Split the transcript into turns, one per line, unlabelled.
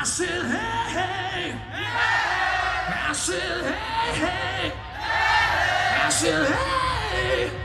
I said, hey, hey. I said, hey, hey. I said, hey. I said, hey.